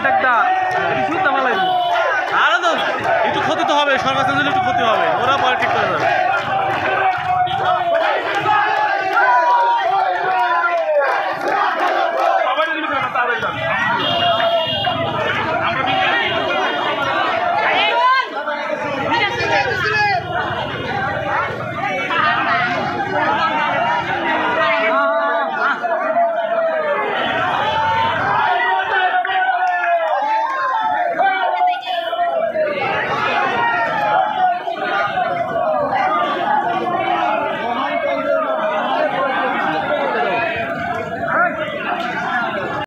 কিসের আরও তো একটু ক্ষতি তো হবে সরকার একটু ক্ষতি হবে ওরা